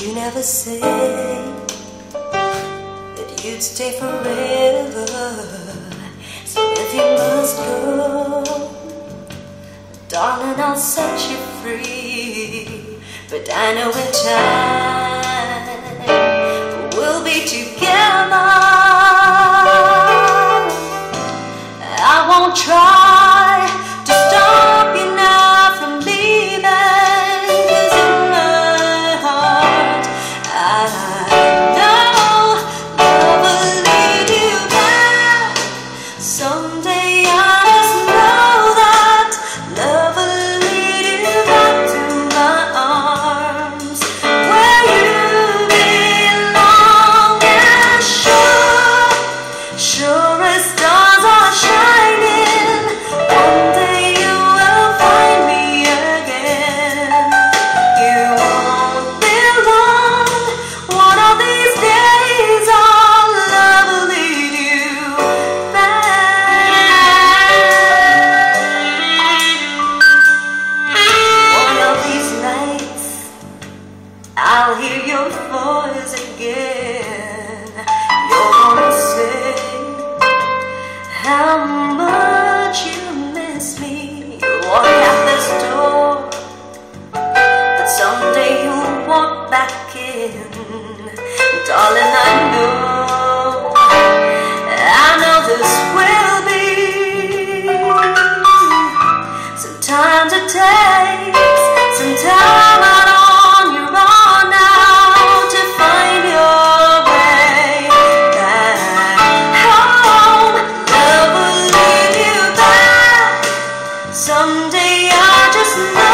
you never say that you'd stay forever? So if you must go, darling, I'll set you free. But I know in time. I'll hear your voice again. You're gonna say how much you miss me. What someday I just know